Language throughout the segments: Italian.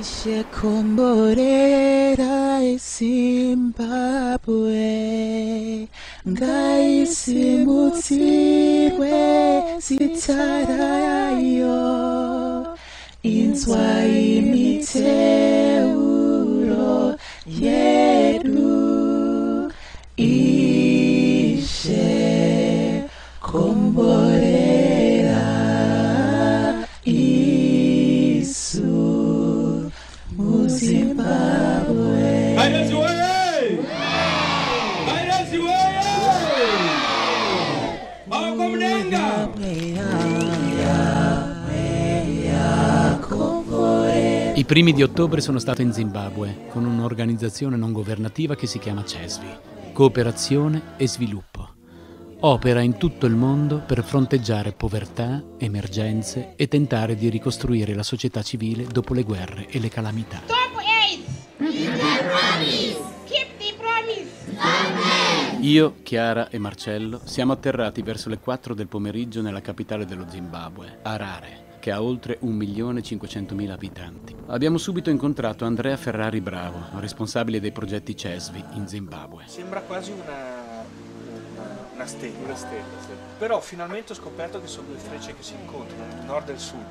Ishe komborera Zimbabwe ngayisimutsirwe sitara yayo inzwa imitero I primi di ottobre sono stato in Zimbabwe con un'organizzazione non governativa che si chiama CESVI, Cooperazione e Sviluppo. Opera in tutto il mondo per fronteggiare povertà, emergenze e tentare di ricostruire la società civile dopo le guerre e le calamità. Stop AIDS! Keep the promise! Io, Chiara e Marcello siamo atterrati verso le 4 del pomeriggio nella capitale dello Zimbabwe, Harare, che ha oltre 1.500.000 abitanti. Abbiamo subito incontrato Andrea Ferrari Bravo, responsabile dei progetti CESVI in Zimbabwe. Sembra quasi una, una, una stella. Una stella Però finalmente ho scoperto che sono due frecce che si incontrano, il nord e il sud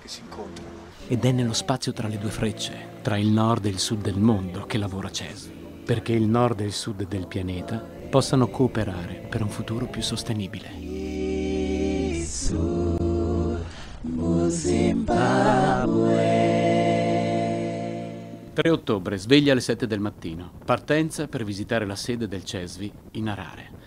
che si incontrano. Ed è nello spazio tra le due frecce, tra il nord e il sud del mondo, che lavora CESVI, perché il nord e il sud del pianeta possano cooperare per un futuro più sostenibile. Isu muzimbabwe 3 ottobre, sveglia alle 7 del mattino. Partenza per visitare la sede del CESVI in Harare.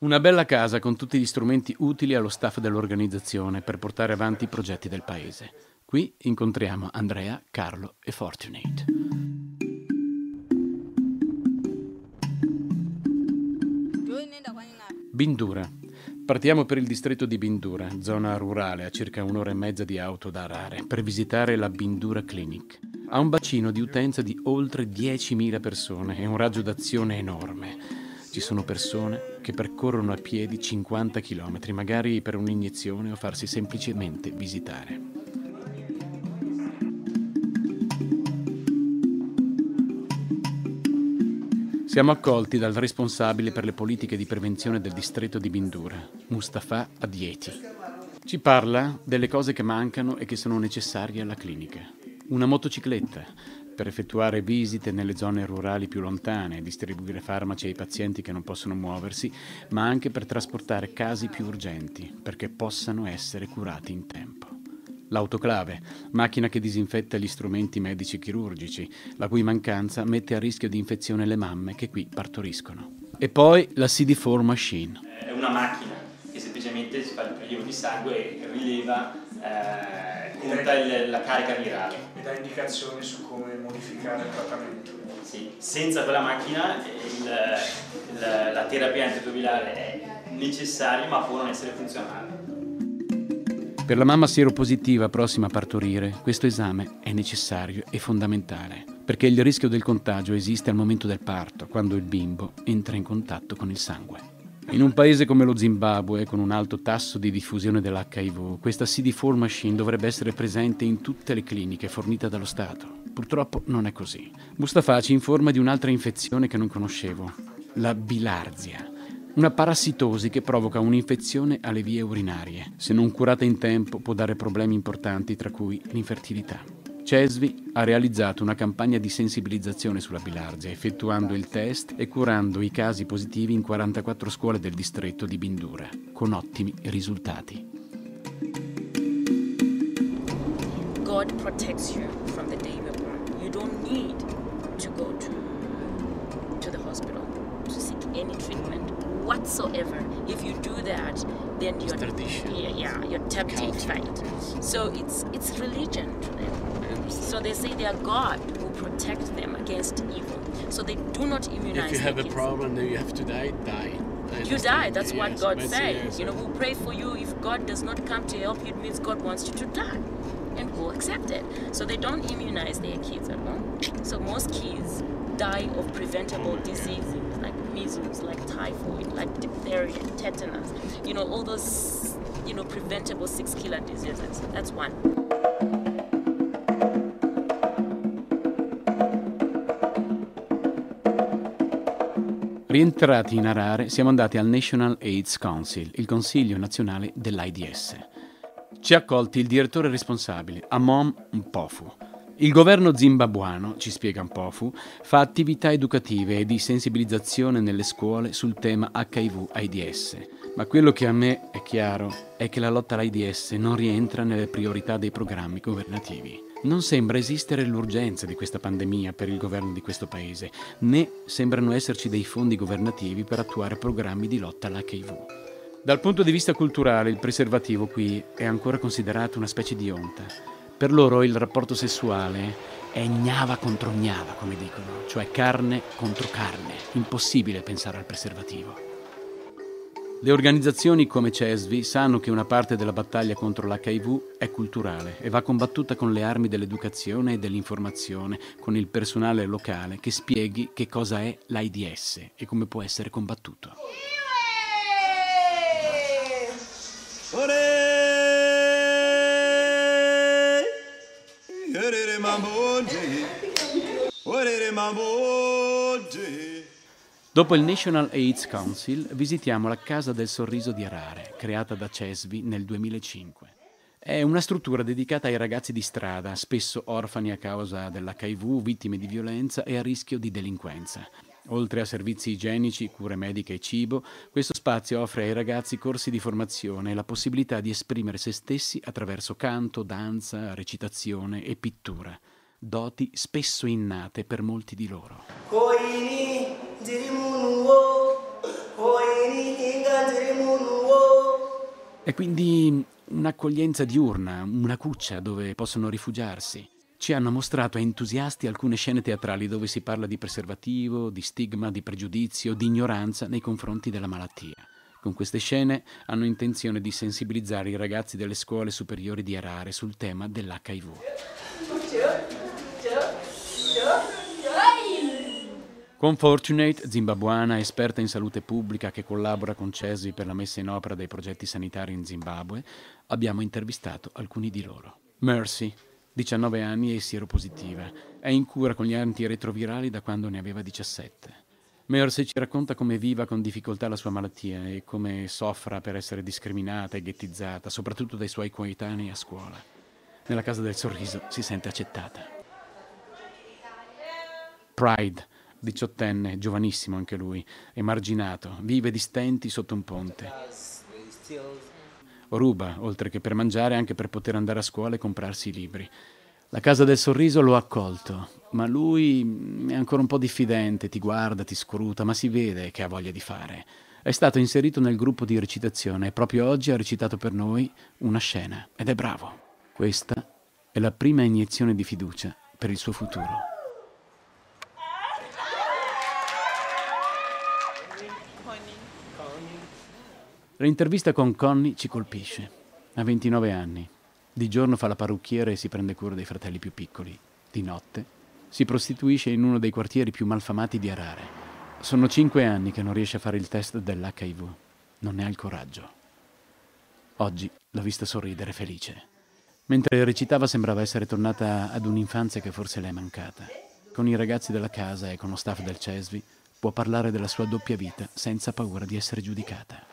Una bella casa con tutti gli strumenti utili allo staff dell'organizzazione per portare avanti i progetti del paese. Qui incontriamo Andrea, Carlo e Fortunate. Bindura. Partiamo per il distretto di Bindura, zona rurale a circa un'ora e mezza di auto da Harare, per visitare la Bindura Clinic. Ha un bacino di utenza di oltre 10.000 persone e un raggio d'azione enorme. Ci sono persone che percorrono a piedi 50 km, magari per un'iniezione o farsi semplicemente visitare. Siamo accolti dal responsabile per le politiche di prevenzione del distretto di Bindura, Mustafa Adieti. Ci parla delle cose che mancano e che sono necessarie alla clinica. Una motocicletta per effettuare visite nelle zone rurali più lontane, distribuire farmaci ai pazienti che non possono muoversi, ma anche per trasportare casi più urgenti, perché possano essere curati in tempo. L'autoclave, macchina che disinfetta gli strumenti medici chirurgici, la cui mancanza mette a rischio di infezione le mamme che qui partoriscono. E poi la CD4 machine. È una macchina che semplicemente si fa il prelievo di sangue e rileva, eh, conta il- la carica virale. E dà indicazioni su come modificare il trattamento. Sì. Senza quella macchina il- il- la terapia antiretrovirale è necessaria ma può non essere funzionale. Per la mamma sieropositiva prossima a partorire, questo esame è necessario e fondamentale, perché il rischio del contagio esiste al momento del parto, quando il bimbo entra in contatto con il sangue. In un paese come lo Zimbabwe, con un alto tasso di diffusione dell'HIV, questa CD4 machine dovrebbe essere presente in tutte le cliniche fornite dallo Stato. Purtroppo non è così. Mustafa ci informa di un'altra infezione che non conoscevo, la bilarzia. Una parassitosi che provoca un'infezione alle vie urinarie. Se non curata in tempo può dare problemi importanti, tra cui l'infertilità. Cesvi ha realizzato una campagna di sensibilizzazione sulla bilarzia, effettuando il test e curando i casi positivi in 44 scuole del distretto di Bindura, con ottimi risultati. God protects you from the day you're born. You don't need to go to to the hospital to seek any treatment whatsoever. If you do that, then you're yeah, yeah, you're tempting fate. So it's it's religion to them. So they say they are God who protect them against evil. So they do not immunize If you have a problem, then you have to die. Die. You die. That's what Yes, God said. yes, You know, we'll pray for you. If God does not come to help you, it means God wants you to die. And we'll accept it. So they don't immunize their kids at all. So most kids die of preventable oh diseases like measles, like typhoid, like diphtheria, tetanus, you know, all those, you know, preventable six killer diseases. That's one. Rientrati in Harare, siamo andati al National AIDS Council, il consiglio nazionale dell'AIDS. Ci ha accolti il direttore responsabile, Amom Mpofu. Il governo zimbabuano, ci spiega Mpofu, fa attività educative e di sensibilizzazione nelle scuole sul tema HIV-AIDS. Ma quello che a me è chiaro è che la lotta all'AIDS non rientra nelle priorità dei programmi governativi. Non sembra esistere l'urgenza di questa pandemia per il governo di questo paese, né sembrano esserci dei fondi governativi per attuare programmi di lotta all'HIV. Dal punto di vista culturale, il preservativo qui è ancora considerato una specie di onta. Per loro il rapporto sessuale è gnava contro gnava, come dicono, cioè carne contro carne. Impossibile pensare al preservativo. Le organizzazioni come CESVI sanno che una parte della battaglia contro l'HIV è culturale e va combattuta con le armi dell'educazione e dell'informazione, con il personale locale che spieghi che cosa è l'AIDS e come può essere combattuto. Dopo il National AIDS Council visitiamo la Casa del Sorriso di Harare, creata da Cesvi nel 2005. È una struttura dedicata ai ragazzi di strada, spesso orfani a causa dell'HIV, vittime di violenza e a rischio di delinquenza. Oltre a servizi igienici, cure mediche e cibo, questo spazio offre ai ragazzi corsi di formazione e la possibilità di esprimere se stessi attraverso canto, danza, recitazione e pittura, doti spesso innate per molti di loro. È quindi un'accoglienza diurna, una cuccia dove possono rifugiarsi. Ci hanno mostrato entusiasti alcune scene teatrali dove si parla di preservativo, di stigma, di pregiudizio, di ignoranza nei confronti della malattia. Con queste scene hanno intenzione di sensibilizzare i ragazzi delle scuole superiori di Harare sul tema dell'HIV. Con Fortunate, zimbabuana esperta in salute pubblica che collabora con CESI per la messa in opera dei progetti sanitari in Zimbabwe, abbiamo intervistato alcuni di loro. Mercy, 19 anni e sieropositiva, è in cura con gli antiretrovirali da quando ne aveva 17. Mercy ci racconta come viva con difficoltà la sua malattia e come soffra per essere discriminata e ghettizzata, soprattutto dai suoi coetanei a scuola. Nella casa del sorriso si sente accettata. Pride, diciottenne, giovanissimo anche lui, emarginato, vive di stenti sotto un ponte. Ruba, oltre che per mangiare, anche per poter andare a scuola e comprarsi i libri. La casa del sorriso lo ha accolto, ma lui è ancora un po' diffidente, ti guarda, ti scruta, ma si vede che ha voglia di fare. È stato inserito nel gruppo di recitazione e proprio oggi ha recitato per noi una scena ed è bravo. Questa è la prima iniezione di fiducia per il suo futuro. L'intervista con Connie ci colpisce. Ha 29 anni. Di giorno fa la parrucchiera e si prende cura dei fratelli più piccoli. Di notte si prostituisce in uno dei quartieri più malfamati di Harare. Sono cinque anni che non riesce a fare il test dell'HIV. Non ne ha il coraggio. Oggi l'ho vista sorridere felice. Mentre recitava sembrava essere tornata ad un'infanzia che forse le è mancata. Con i ragazzi della casa e con lo staff del CESVI può parlare della sua doppia vita senza paura di essere giudicata.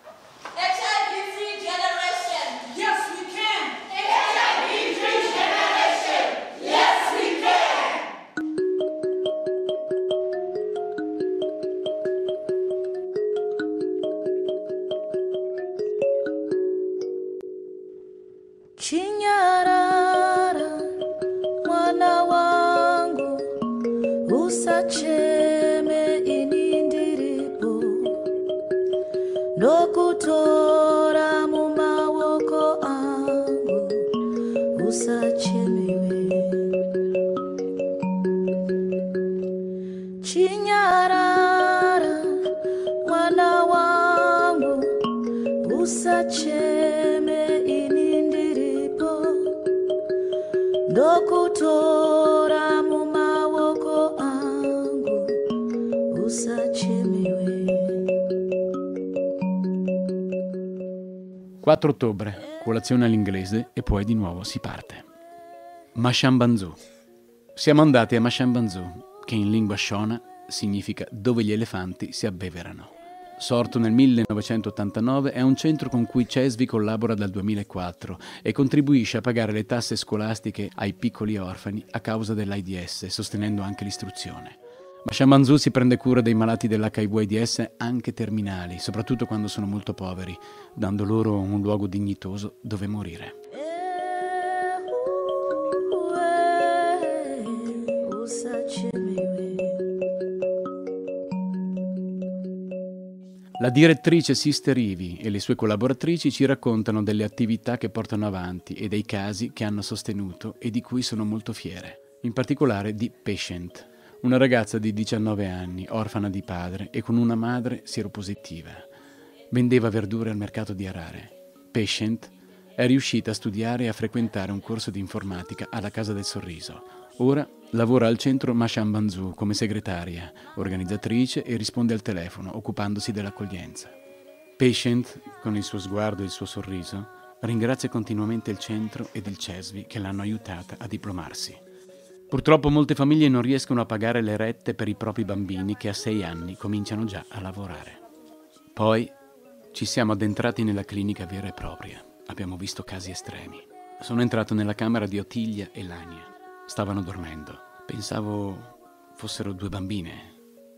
4 ottobre, colazione all'inglese e poi di nuovo si parte. Mashambanzu. Siamo andati a Mashambanzu, che in lingua shona significa dove gli elefanti si abbeverano. Sorto nel 1989, è un centro con cui CESVI collabora dal 2004 e contribuisce a pagare le tasse scolastiche ai piccoli orfani a causa dell'AIDS, sostenendo anche l'istruzione. Ma Shamanzu si prende cura dei malati dell'HIV-AIDS anche terminali, soprattutto quando sono molto poveri, dando loro un luogo dignitoso dove morire. La direttrice Sister Ivi e le sue collaboratrici ci raccontano delle attività che portano avanti e dei casi che hanno sostenuto e di cui sono molto fiere, in particolare di Patient, una ragazza di 19 anni, orfana di padre e con una madre sieropositiva. Vendeva verdure al mercato di Arare. Patient è riuscita a studiare e a frequentare un corso di informatica alla Casa del Sorriso. Ora lavora al centro Mashan Banzu come segretaria, organizzatrice e risponde al telefono, occupandosi dell'accoglienza. Patient, con il suo sguardo e il suo sorriso, ringrazia continuamente il centro ed il CESVI che l'hanno aiutata a diplomarsi. Purtroppo molte famiglie non riescono a pagare le rette per i propri bambini che a sei anni cominciano già a lavorare. Poi ci siamo addentrati nella clinica vera e propria. Abbiamo visto casi estremi. Sono entrato nella camera di Ottilia e Lania. Stavano dormendo. Pensavo fossero due bambine,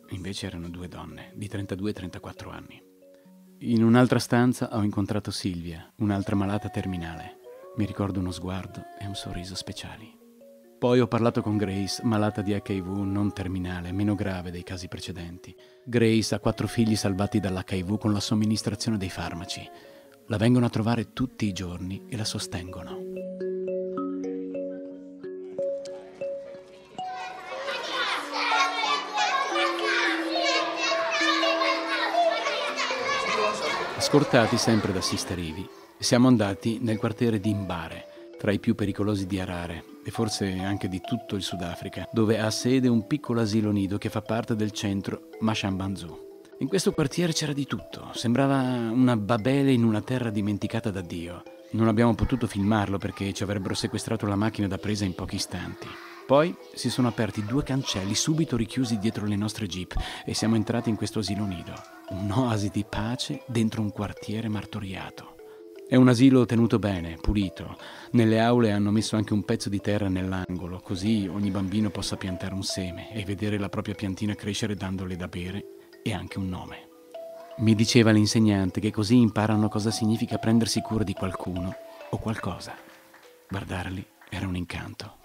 invece erano due donne di 32 e 34 anni. In un'altra stanza ho incontrato Silvia, un'altra malata terminale. Mi ricordo uno sguardo e un sorriso speciali. Poi ho parlato con Grace, malata di HIV non terminale, meno grave dei casi precedenti. Grace ha quattro figli salvati dall'HIV con la somministrazione dei farmaci. La vengono a trovare tutti i giorni e la sostengono. Scortati sempre da Sister Ivi, siamo andati nel quartiere di Imbare, tra i più pericolosi di Harare e forse anche di tutto il Sudafrica, dove ha sede un piccolo asilo nido che fa parte del centro Mashambanzu. In questo quartiere c'era di tutto, sembrava una babele in una terra dimenticata da Dio. Non abbiamo potuto filmarlo perché ci avrebbero sequestrato la macchina da presa in pochi istanti. Poi si sono aperti due cancelli subito richiusi dietro le nostre jeep e siamo entrati in questo asilo nido. Un'oasi di pace dentro un quartiere martoriato. È un asilo tenuto bene, pulito. Nelle aule hanno messo anche un pezzo di terra nell'angolo, così ogni bambino possa piantare un seme e vedere la propria piantina crescere dandole da bere e anche un nome. Mi diceva l'insegnante che così imparano cosa significa prendersi cura di qualcuno o qualcosa. Guardarli era un incanto.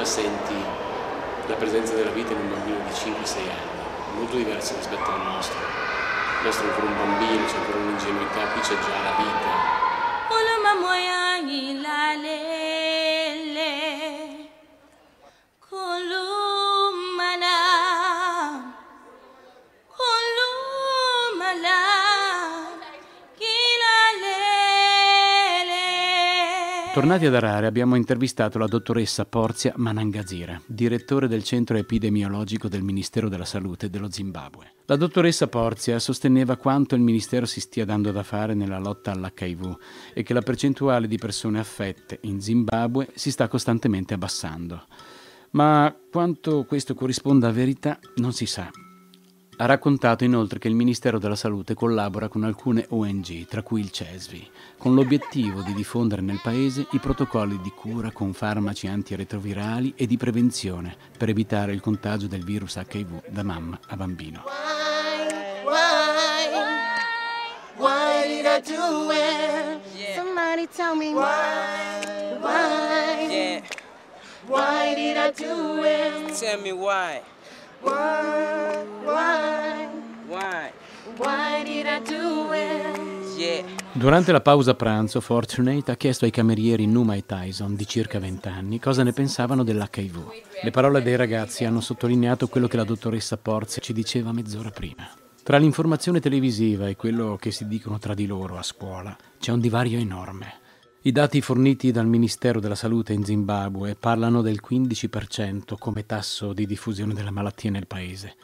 Già senti la presenza della vita in un bambino di 5-6 anni, molto diverso rispetto al nostro. Il nostro è ancora un bambino, c'è ancora un'ingenuità, qui c'è già la vita. Tornati ad Arare abbiamo intervistato la dottoressa Porzia Manangazira, direttore del centro epidemiologico del Ministero della Salute dello Zimbabwe. La dottoressa Porzia sosteneva quanto il Ministero si stia dando da fare nella lotta all'HIV e che la percentuale di persone affette in Zimbabwe si sta costantemente abbassando. Ma quanto questo corrisponda a verità non si sa. Ha raccontato inoltre che il Ministero della Salute collabora con alcune ONG, tra cui il CESVI, con l'obiettivo di diffondere nel Paese i protocolli di cura con farmaci antiretrovirali e di prevenzione per evitare il contagio del virus HIV da mamma a bambino. Why why. Durante la pausa pranzo, Fortunate ha chiesto ai camerieri Numa e Tyson, di circa 20 anni, cosa ne pensavano dell'HIV. Le parole dei ragazzi hanno sottolineato quello che la dottoressa Porzia ci diceva mezz'ora prima. Tra l'informazione televisiva e quello che si dicono tra di loro a scuola c'è un divario enorme. I dati forniti dal Ministero della Salute in Zimbabwe parlano del 15% come tasso di diffusione della malattia nel paese.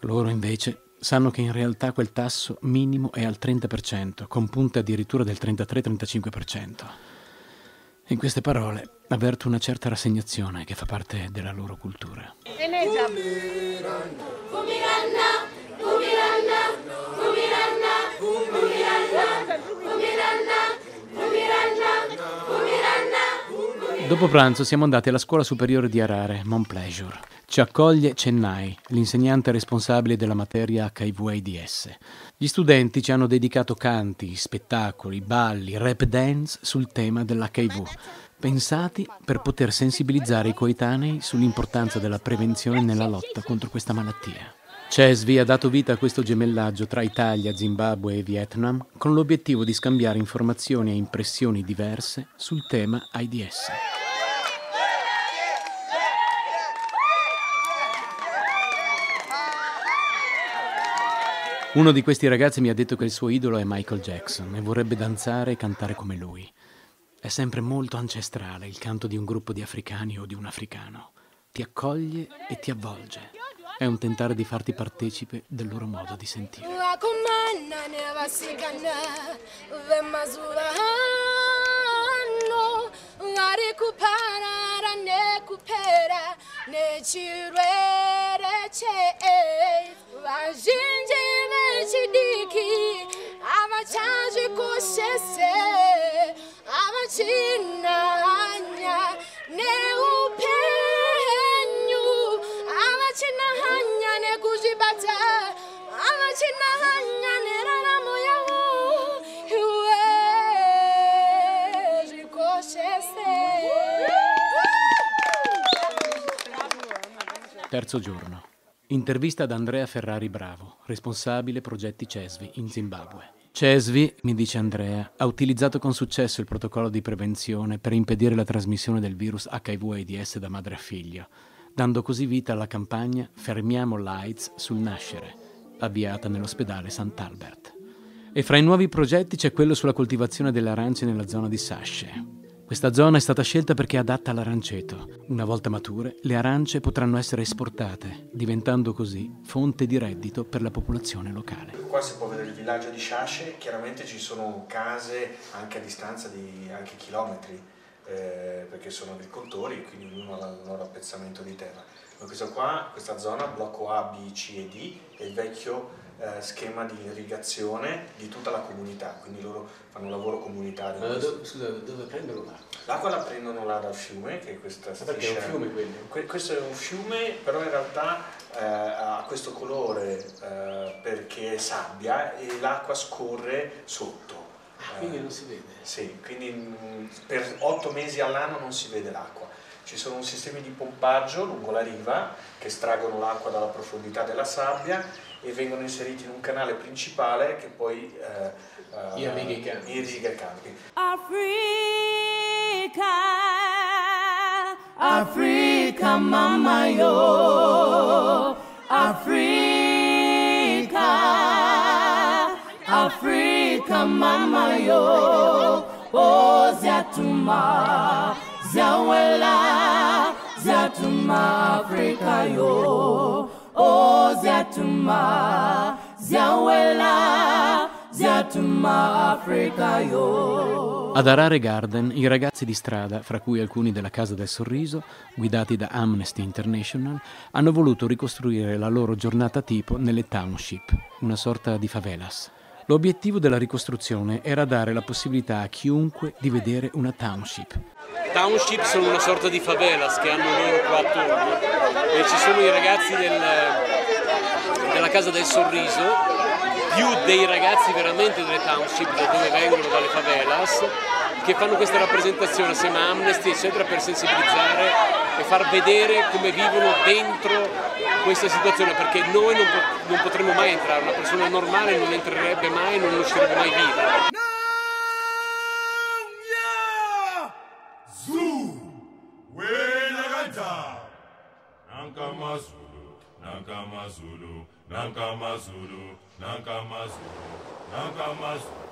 Loro invece sanno che in realtà quel tasso minimo è al 30%, con punte addirittura del 33-35%. In queste parole avverto una certa rassegnazione che fa parte della loro cultura. Dopo pranzo siamo andati alla scuola superiore di Harare, Mont Pleasure. Ci accoglie Chennai, l'insegnante responsabile della materia HIV-AIDS. Gli studenti ci hanno dedicato canti, spettacoli, balli, rap dance sul tema dell'HIV, pensati per poter sensibilizzare i coetanei sull'importanza della prevenzione nella lotta contro questa malattia. Cesvi ha dato vita a questo gemellaggio tra Italia, Zimbabwe e Vietnam con l'obiettivo di scambiare informazioni e impressioni diverse sul tema AIDS. Uno di questi ragazzi mi ha detto che il suo idolo è Michael Jackson e vorrebbe danzare e cantare come lui. È sempre molto ancestrale il canto di un gruppo di africani o di un africano. Ti accoglie e ti avvolge. È un tentare di farti partecipe del loro modo di sentire. vazhinji vechidiki havachazvikoshese havachinahanya neupenyu havachinahanya nekuzvibata havachinahanya neraramo yavo iwe zvikoshese Terzo giorno. Intervista ad Andrea Ferrari Bravo, responsabile progetti CESVI in Zimbabwe. CESVI, mi dice Andrea, ha utilizzato con successo il protocollo di prevenzione per impedire la trasmissione del virus HIV-AIDS da madre a figlio, dando così vita alla campagna Fermiamo l'AIDS sul nascere, avviata nell'ospedale Sant'Albert. E fra i nuovi progetti c'è quello sulla coltivazione delle arance nella zona di Sasce, questa zona è stata scelta perché è adatta all'aranceto. Una volta mature, le arance potranno essere esportate, diventando così fonte di reddito per la popolazione locale. Qua si può vedere il villaggio di Sciasce, chiaramente ci sono case anche a distanza di anche chilometri, eh, perché sono agricoltori, quindi ognuno ha il loro appezzamento di terra. Ma questa qua, questa zona, blocco A, B, C e D, è il vecchio eh, schema di irrigazione di tutta la comunità, quindi loro fanno un lavoro comunitario. Ma do, scusa, dove prendono l'acqua? L'acqua la prendono là dal fiume, che è questa Ma perché è un fiume quello? Que- questo è un fiume, però in realtà eh, ha questo colore eh, perché è sabbia e l'acqua scorre sotto. Ah, quindi non si vede. Sì, quindi mm, per otto mesi all'anno non si vede l'acqua. Ci sono sistemi di pompaggio lungo la riva che estraggono l'acqua dalla profondità della sabbia e vengono inseriti in un canale principale che poi eh, eh, Irriga i campi. irriga i campi. Africa, Africa, mama yo, Africa, Africa, mama yo, oh ziatuma, ziawela, ziatuma Africa yo, ziatuma, ziawela, ziatuma Africa yo. Ad Arare Garden i ragazzi di strada, fra cui alcuni della Casa del Sorriso, guidati da Amnesty International, hanno voluto ricostruire la loro giornata tipo nelle township, una sorta di favelas. L'obiettivo della ricostruzione era dare la possibilità a chiunque di vedere una township. Township sono una sorta di favelas che hanno loro qua attorno e ci sono i ragazzi del- della Casa del Sorriso, più dei ragazzi veramente delle township da dove vengono dalle favelas, che fanno questa rappresentazione assieme a Amnesty eccetera per sensibilizzare e far vedere come vivono dentro questa situazione perché noi non, po- non potremmo mai entrare, una persona normale non entrerebbe mai, non uscirebbe mai viva.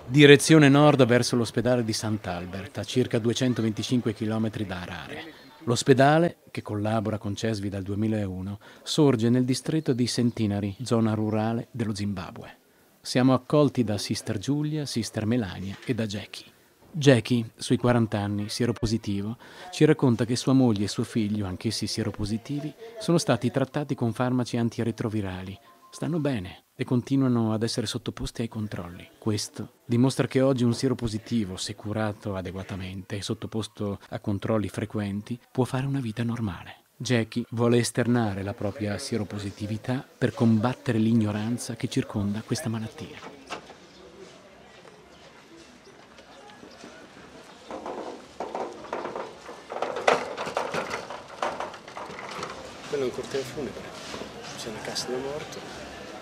Direzione nord verso l'ospedale di Sant'Albert, a circa 225 km da Harare. L'ospedale, che collabora con CESVI dal 2001, sorge nel distretto di Centenary, zona rurale dello Zimbabwe. Siamo accolti da Sister Giulia, Sister Melania e da Jackie. Jackie, sui 40 anni, sieropositivo, ci racconta che sua moglie e suo figlio, anch'essi sieropositivi, sono stati trattati con farmaci antiretrovirali. Stanno bene e continuano ad essere sottoposti ai controlli. Questo dimostra che oggi un sieropositivo, se curato adeguatamente e sottoposto a controlli frequenti, può fare una vita normale. Jackie vuole esternare la propria sieropositività per combattere l'ignoranza che circonda questa malattia. Un corteo funebre, c'è una cassa da morto,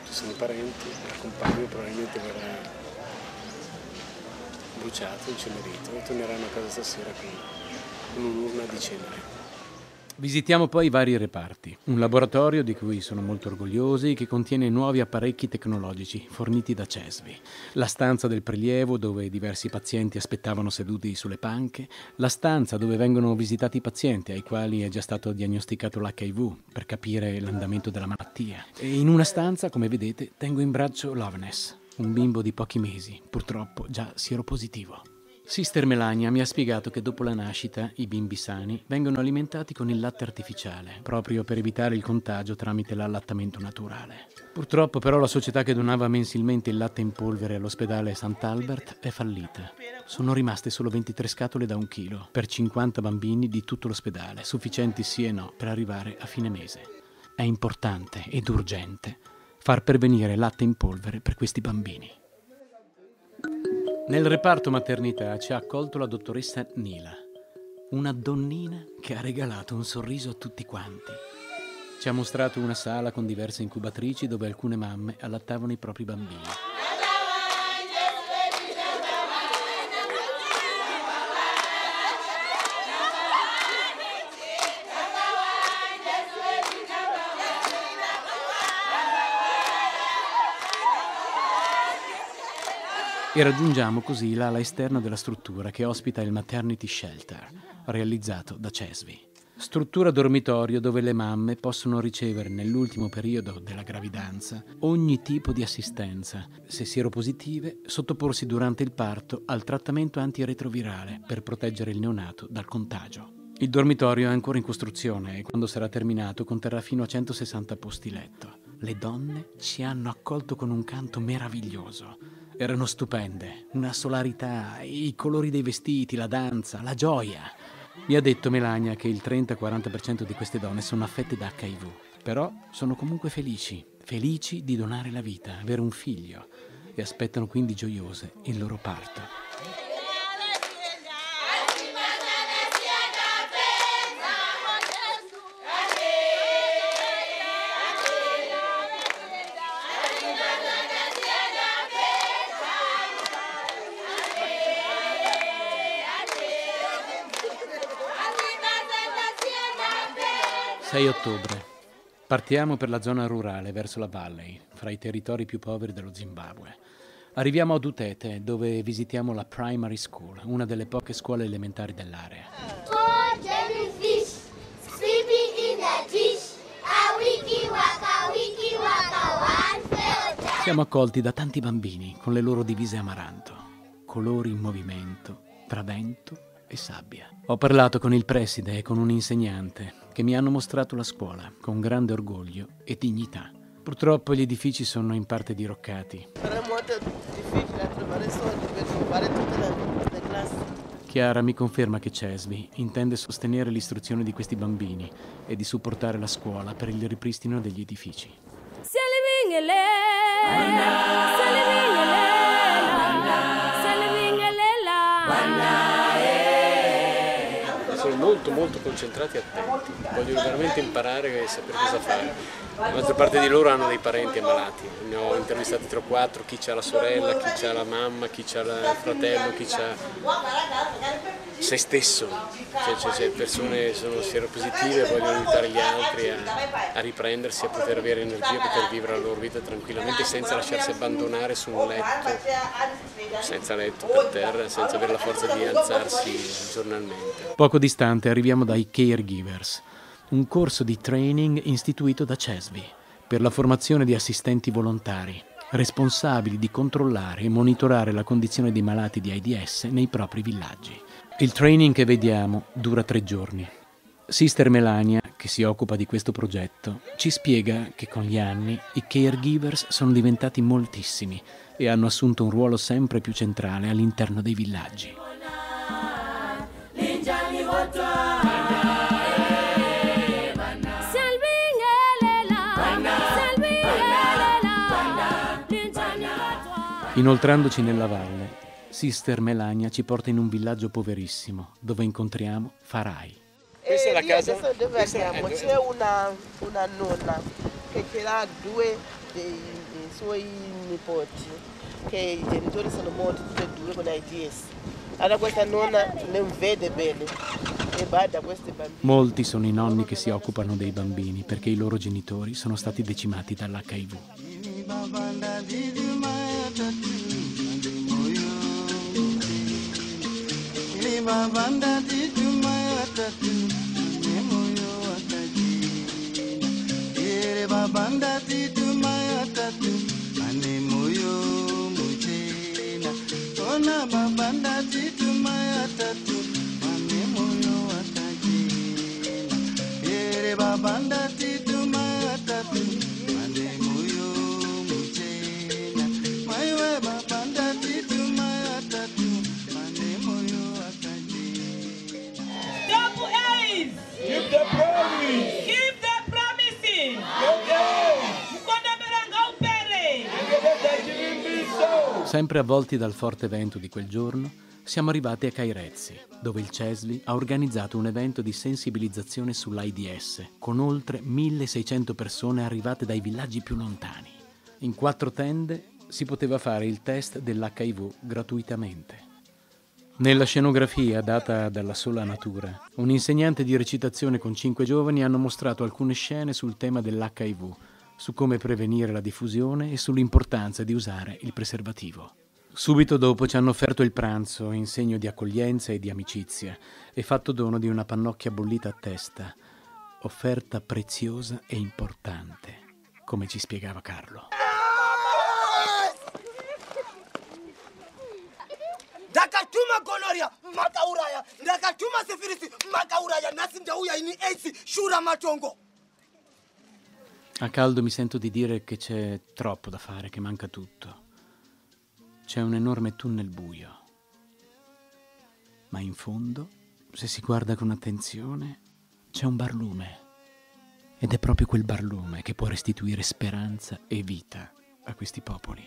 ci sono i parenti, la compagna probabilmente verrà bruciato, incenerito e torneranno a casa stasera con, con un'urna di cenere. Visitiamo poi i vari reparti. Un laboratorio di cui sono molto orgogliosi che contiene nuovi apparecchi tecnologici forniti da CESVI. La stanza del prelievo dove diversi pazienti aspettavano seduti sulle panche. La stanza dove vengono visitati i pazienti ai quali è già stato diagnosticato l'HIV per capire l'andamento della malattia. E in una stanza, come vedete, tengo in braccio Loveness, un bimbo di pochi mesi, purtroppo già sieropositivo. Sister Melania mi ha spiegato che dopo la nascita i bimbi sani vengono alimentati con il latte artificiale, proprio per evitare il contagio tramite l'allattamento naturale. Purtroppo però la società che donava mensilmente il latte in polvere all'ospedale Sant'Albert è fallita. Sono rimaste solo 23 scatole da un chilo per 50 bambini di tutto l'ospedale, sufficienti sì e no per arrivare a fine mese. È importante ed urgente far pervenire latte in polvere per questi bambini. Nel reparto maternità ci ha accolto la dottoressa Nila, una donnina che ha regalato un sorriso a tutti quanti. Ci ha mostrato una sala con diverse incubatrici dove alcune mamme allattavano i propri bambini. E raggiungiamo così l'ala esterna della struttura che ospita il Maternity Shelter, realizzato da CESVI. Struttura dormitorio dove le mamme possono ricevere nell'ultimo periodo della gravidanza ogni tipo di assistenza. Se sieropositive, sottoporsi durante il parto al trattamento antiretrovirale per proteggere il neonato dal contagio. Il dormitorio è ancora in costruzione e quando sarà terminato conterrà fino a 160 posti letto. Le donne ci hanno accolto con un canto meraviglioso. Erano stupende, una solarità, i colori dei vestiti, la danza, la gioia. Mi ha detto Melania che il 30-40% di queste donne sono affette da HIV, però sono comunque felici, felici di donare la vita, avere un figlio e aspettano quindi gioiose il loro parto. «6 ottobre. Partiamo per la zona rurale verso la Valley, fra i territori più poveri dello Zimbabwe. Arriviamo ad Utete, dove visitiamo la Primary School, una delle poche scuole elementari dell'area. Four jellyfish swimming in the dish. A wiki waka, wiki waka, one fell down. Siamo accolti da tanti bambini con le loro divise amaranto, colori in movimento, tra vento e sabbia. Ho parlato con il preside e con un insegnante che mi hanno mostrato la scuola con grande orgoglio e dignità. Purtroppo gli edifici sono in parte diroccati. Sarà molto difficile trovare soldi per fare tutte le, le classi. Chiara mi conferma che Cesvi intende sostenere l'istruzione di questi bambini e di supportare la scuola per il ripristino degli edifici. Selibingele, molto molto concentrati e attenti, vogliono veramente imparare e sapere cosa fare. La maggior parte di loro hanno dei parenti ammalati, ne ho intervistati 3 o 4, chi ha la sorella, chi ha la mamma, chi ha il fratello, chi ha se stesso, cioè, cioè, cioè persone sono sieropositive e vogliono aiutare gli altri a, a riprendersi, a poter avere energia, a poter vivere la loro vita tranquillamente senza lasciarsi abbandonare su un letto, senza letto per terra, senza avere la forza di alzarsi giornalmente. Poco distante arriviamo dai Caregivers, un corso di training istituito da CESVI per la formazione di assistenti volontari, responsabili di controllare e monitorare la condizione dei malati di AIDS nei propri villaggi. Il training che vediamo dura tre giorni. Sister Melania, che si occupa di questo progetto, ci spiega che con gli anni i caregivers sono diventati moltissimi e hanno assunto un ruolo sempre più centrale all'interno dei villaggi. Inoltrandoci nella valle, Sister Melania ci porta in un villaggio poverissimo dove incontriamo Farai. Questa è la Eh, casa? Adesso dove andiamo? C'è una, una nonna che l'ha due dei, dei suoi nipoti, che i genitori sono morti tutti e due con AIDS. Allora questa nonna non vede bene e bada questi bambini. Molti sono i nonni che si occupano dei bambini perché i loro genitori sono stati decimati dall'HIV. Lima bandati cuma yatatin Sempre avvolti dal forte vento di quel giorno, siamo arrivati a Cairezzi, dove il CESVI ha organizzato un evento di sensibilizzazione sull'AIDS, con oltre 1600 persone arrivate dai villaggi più lontani. In quattro tende si poteva fare il test dell'HIV gratuitamente. Nella scenografia data dalla sola natura, un insegnante di recitazione con cinque giovani hanno mostrato alcune scene sul tema dell'HIV, su come prevenire la diffusione e sull'importanza di usare il preservativo. Subito dopo ci hanno offerto il pranzo in segno di accoglienza e di amicizia e fatto dono di una pannocchia bollita a testa, offerta preziosa e importante, come ci spiegava Carlo. ndakatuma gonoria makauraya ndakatuma sifirisi makauraya nhasi ndauya ini aids shura matongo A caldo mi sento di dire che c'è troppo da fare, che manca tutto. C'è un enorme tunnel buio. Ma in fondo, se si guarda con attenzione, c'è un barlume. Ed è proprio quel barlume che può restituire speranza e vita a questi popoli.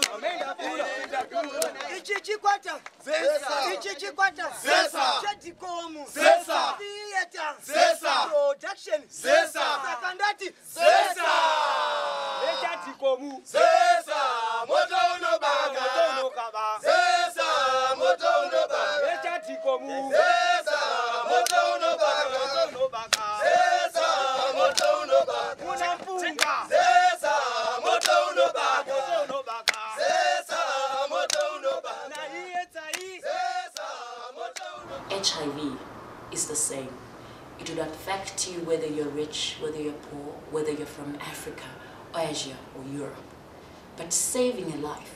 ichi chikwata ichi chikwata chedikomu theatre production. Saka ndati nechadikomu. Moto unobanga the same. It would affect you whether you're rich, whether you're poor, whether you're from Africa, or Asia, or Europe. But saving a life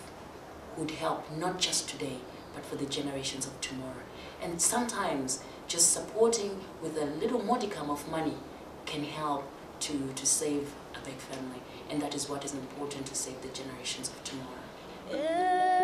would help not just today, but for the generations of tomorrow. And sometimes just supporting with a little modicum of money can help to, to save a big family. And that is what is important to save the generations of tomorrow.